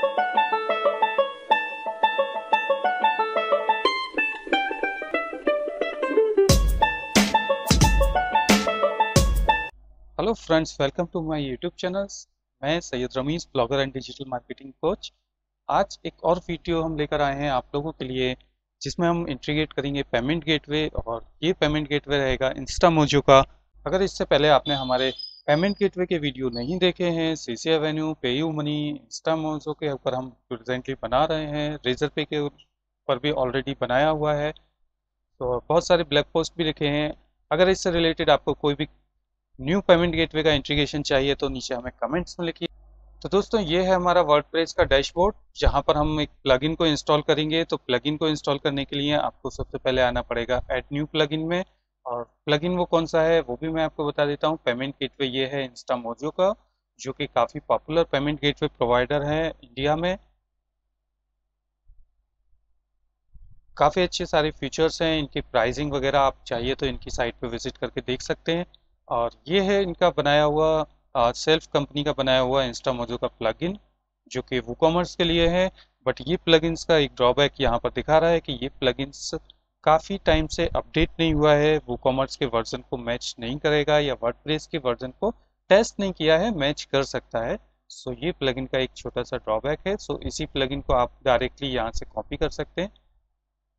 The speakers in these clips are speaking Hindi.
Hello friends welcome to my YouTube channels मैं Syed Rameez blogger and digital marketing coach आज एक और वीडियो हम लेकर आए हैं आप लोगों के लिए, जिसमें हम इंटीग्रेट करेंगे पेमेंट गेटवे और ये पेमेंट गेटवे रहेगा इंस्टा मोजो का। अगर इससे पहले आपने हमारे पेमेंट गेटवे के वीडियो नहीं देखे हैं। C C avenue PayU money Instamojo के ऊपर हम प्रेजेंटली बना रहे हैं। रेजर पे के ऊपर भी ऑलरेडी बनाया हुआ है। तो बहुत सारे ब्लैक पोस्ट भी लिखे हैं। अगर इससे रिलेटेड आपको कोई भी न्यू पेमेंट गेटवे का इंटीग्रेशन चाहिए तो नीचे हमें कमेंट्स में लिखिए। तो दोस्तों, ये है हमारा वर्डप्रेस का डैशबोर्ड जहाँ पर हम एक प्लगइन को इंस्टॉल करेंगे। तो प्लगइन को इंस्टॉल करने के लिए आपको सबसे पहले आना पड़ेगा एड न्यू प्लगइन में। और प्लगइन वो कौन सा है वो भी मैं आपको बता देता हूँ। पेमेंट गेटवे ये है इंस्टा मोजो का जो कि काफ़ी पॉपुलर पेमेंट गेटवे प्रोवाइडर है इंडिया में। काफ़ी अच्छे सारे फीचर्स हैं इनकी प्राइसिंग वगैरह आप चाहिए तो इनकी साइट पे विज़िट करके देख सकते हैं। और ये है इनका बनाया हुआ आ, सेल्फ कंपनी का बनाया हुआ इंस्टा मोजो का प्लगइन जो कि वो कॉमर्स के लिए है। बट ये प्लगइन्स का एक ड्रॉबैक यहाँ पर दिखा रहा है कि ये प्लगइन्स काफ़ी टाइम से अपडेट नहीं हुआ है वो कॉमर्स के वर्जन को मैच नहीं करेगा या वर्डप्रेस के वर्जन को टेस्ट नहीं किया है मैच कर सकता है। सो ये प्लगइन का एक छोटा सा ड्रॉबैक है। सो इसी प्लगइन को आप डायरेक्टली यहाँ से कॉपी कर सकते हैं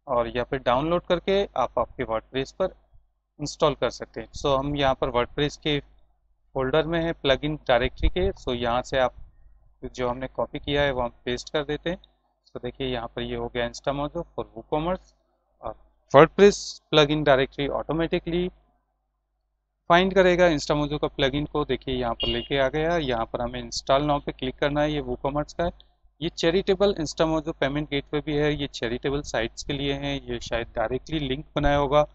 और या फिर डाउनलोड करके आप आपके वर्डप्रेस पर इंस्टॉल कर सकते हैं। सो हम यहाँ पर वर्डप्रेस के फोल्डर में है प्लगइन डायरेक्टरी के। सो यहाँ से आप जो हमने कॉपी किया है वो हम पेस्ट कर देते हैं। So, देखिए यहाँ पर ये हो गया Instamojo for WooCommerce WordPress plugin directory automatically find करेगा। इंस्टा मोजो का प्लगइन को देखिए यहाँ पर लेके आ गया। यहाँ पर हमें इंस्टॉल नाउ पे क्लिक करना है। ये वो कॉमर्स का है। ये charitable Instamojo payment gateway भी है। ये चैरिटेबल साइट्स के लिए है। ये शायद डायरेक्टली लिंक बनाया होगा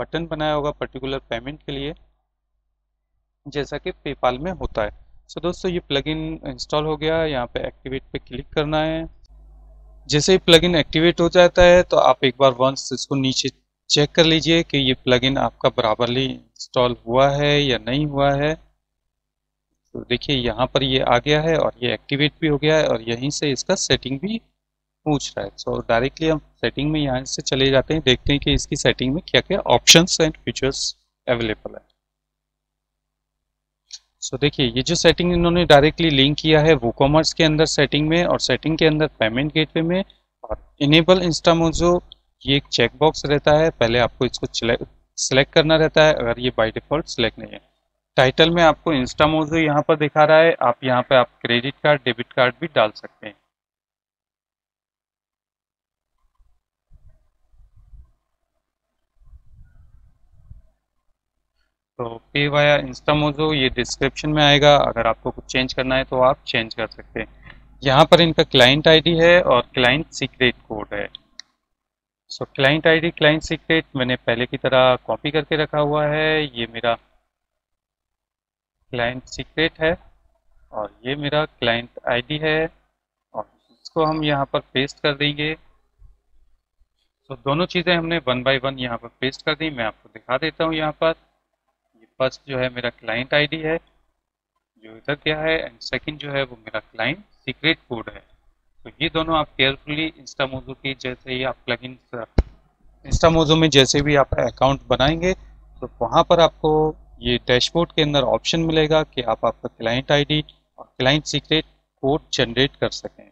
बटन बनाया होगा पर्टिकुलर पेमेंट के लिए जैसा कि पेपाल में होता है। सो so, दोस्तों ये प्लगइन इंस्टॉल हो गया। यहाँ पे एक्टिवेट पे क्लिक करना है। जैसे ही प्लगइन एक्टिवेट हो जाता है तो आप एक बार वंस इसको नीचे चेक कर लीजिए कि ये प्लगइन आपका बराबरली इंस्टॉल हुआ है या नहीं हुआ है। तो देखिए यहाँ पर ये आ गया है और ये एक्टिवेट भी हो गया है और यहीं से इसका सेटिंग भी पूछ रहा है। सो so, डायरेक्टली हम सेटिंग में यहाँ से चले जाते हैं देखते हैं कि इसकी सेटिंग में क्या क्या ऑप्शंस एंड फीचर्स अवेलेबल है। सो so, देखिए ये जो सेटिंग इन्होंने डायरेक्टली लिंक किया है वो कॉमर्स के अंदर सेटिंग में और सेटिंग के अंदर पेमेंट गेटवे में और इनेबल इंस्टामोजो ये एक चेक बॉक्स रहता है। पहले आपको इसको सिलेक्ट करना रहता है अगर ये बाय डिफ़ॉल्ट सिलेक्ट नहीं है। टाइटल में आपको इंस्टामोजो यहाँ पर दिखा रहा है। आप यहाँ पर आप क्रेडिट कार्ड डेबिट कार्ड भी डाल सकते हैं। तो पे वाया इंस्टा मोजो ये डिस्क्रिप्शन में आएगा। अगर आपको कुछ चेंज करना है तो आप चेंज कर सकते हैं। यहाँ पर इनका क्लाइंट आईडी है और क्लाइंट सीक्रेट कोड है। So client ID client secret मैंने पहले की तरह कॉपी करके रखा हुआ है। ये मेरा क्लाइंट सीक्रेट है और ये मेरा क्लाइंट आईडी है और इसको हम यहाँ पर पेस्ट कर देंगे। तो दोनों चीज़ें हमने वन बाय वन यहाँ पर पेस्ट कर दी। मैं आपको दिखा देता हूँ यहाँ पर। फ़र्स्ट जो है मेरा क्लाइंट आईडी है, जो इधर क्या है एंड सेकंड जो है वो मेरा क्लाइंट सीक्रेट कोड है। तो ये दोनों आप केयरफुली इंस्टा इंस्टामोजो की जैसे ही आप प्लगइन इंस्टामोजो में जैसे भी आप अकाउंट बनाएँगे तो वहाँ पर आपको ये डैशबोर्ड के अंदर ऑप्शन मिलेगा कि आप आपका क्लाइंट आईडी और क्लाइंट सीक्रेट कोड जनरेट कर सकें।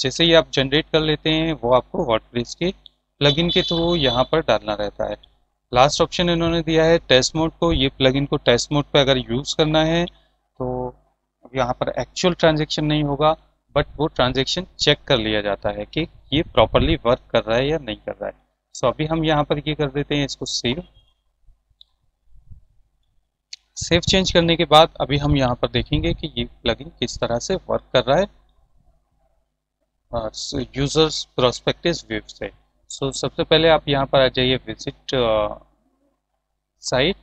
जैसे ही आप जनरेट कर लेते हैं, वो आपको वर्डप्रेस के प्लगइन के थ्रू यहाँ पर डालना रहता है। लास्ट ऑप्शन इन्होंने दिया है टेस्ट मोड को। ये प्लगइन को टेस्ट मोड पे अगर यूज़ करना है तो यहाँ पर एक्चुअल ट्रांजेक्शन नहीं होगा बट वो ट्रांजेक्शन चेक कर लिया जाता है कि ये प्रॉपरली वर्क कर रहा है या नहीं कर रहा है। सो so, अभी हम यहाँ पर ये कर देते हैं इसको सेव सेव चेंज करने के बाद अभी हम यहाँ पर देखेंगे कि ये प्लगइन किस तरह से वर्क कर रहा है। यूज़र्स प्रोस्पेक्टिव व्यू से सो so, सबसे पहले आप यहाँ पर आ जाइए विज़िट साइट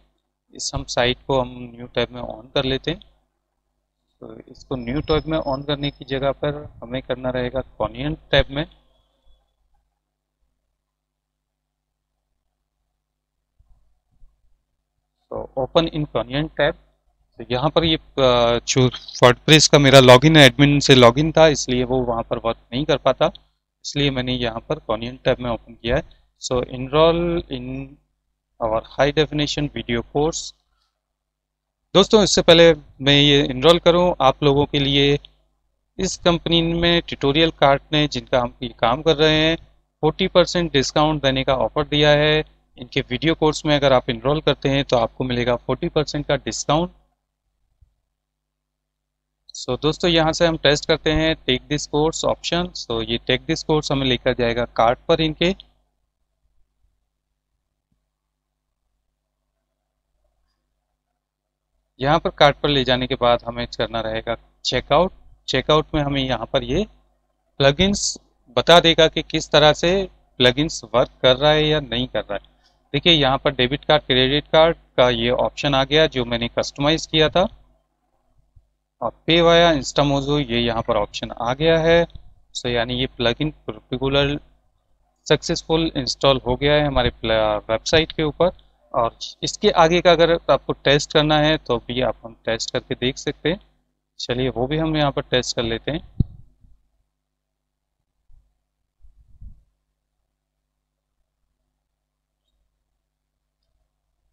इस हम साइट को हम न्यू टैब में ऑन कर लेते हैं। तो इसको न्यू टैब में ऑन करने की जगह पर हमें करना रहेगा कॉनियन टैब में। तो ओपन इन कॉनियन टैब तो यहाँ पर ये जो वर्डप्रेस का मेरा लॉगिन एडमिन से लॉगिन था इसलिए वो वहाँ पर वर्क नहीं कर पाता। इसलिए मैंने यहाँ पर कॉनियन टैब में ओपन किया है। So enrol in our high definition video course दोस्तों, इससे पहले मैं ये इनरोल करूँ आप लोगों के लिए। इस कंपनी में ट्यूटोरियल कार्ड ने जिनका हम काम कर रहे हैं 40 परसेंट डिस्काउंट देने का ऑफ़र दिया है। इनके वीडियो कोर्स में अगर आप इनरोल करते हैं तो आपको मिलेगा 40 परसेंट का डिस्काउंट सो so, दोस्तों यहाँ से हम टेस्ट करते हैं take this course option so ये टेक दिस कोर्स हमें लेकर जाएगा कार्ड पर इनके। यहाँ पर कार्ड पर ले जाने के बाद हमें करना रहेगा चेकआउट चेकआउट में हमें यहाँ पर ये प्लगइन्स बता देगा कि किस तरह से प्लगइन्स वर्क कर रहा है या नहीं कर रहा है। देखिए यहाँ पर डेबिट कार्ड क्रेडिट कार्ड का ये ऑप्शन आ गया जो मैंने कस्टमाइज किया था। और पे वाया इंस्टामोजो ये यहाँ पर ऑप्शन आ गया है। सो यानी ये प्लगइन पर्टिकुलर सक्सेसफुल इंस्टॉल हो गया है हमारे वेबसाइट के ऊपर। और इसके आगे का अगर आपको टेस्ट करना है तो भी आप हम टेस्ट करके देख सकते हैं। चलिए वो भी हम यहाँ पर टेस्ट कर लेते हैं।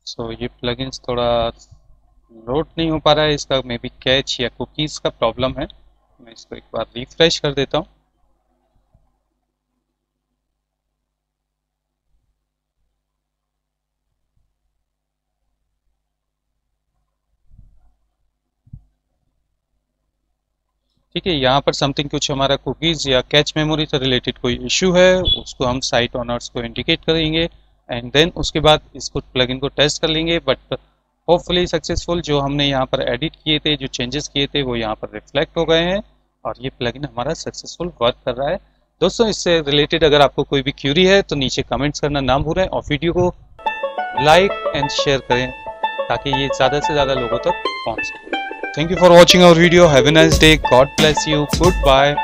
सो so, ये प्लगइन्स थोड़ा लोड नहीं हो पा रहा है, इसका मे बी कैच या कुकीज़ का प्रॉब्लम है। मैं इसको एक बार रिफ्रेश कर देता हूँ। ठीक है, यहाँ पर समथिंग कुछ हमारा कुकीज़ या कैच मेमोरी से रिलेटेड कोई इशू है, उसको हम साइट ऑनर्स को इंडिकेट करेंगे एंड देन उसके बाद इसको प्लगइन को टेस्ट कर लेंगे बट होपफुली सक्सेसफुल जो हमने यहाँ पर एडिट किए थे, जो चेंजेस किए थे, वो यहाँ पर रिफ्लेक्ट हो गए हैं और ये प्लगइन हमारा सक्सेसफुल वर्क कर रहा है। दोस्तों, इससे रिलेटेड अगर आपको कोई भी क्यूरी है तो नीचे कमेंट्स करना ना भूलें और वीडियो को लाइक एंड शेयर करें ताकि ये ज़्यादा से ज़्यादा लोगों तक पहुँच सके। Thank you for watching our video have nice day God bless you goodbye